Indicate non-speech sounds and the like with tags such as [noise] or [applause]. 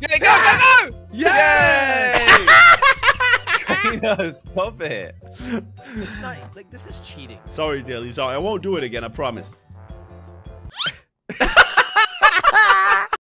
Go, go, go! Yay! [laughs] Crainer, stop it. This is not like this is cheating. sorry, Jelly. Sorry, I won't do it again. I promise.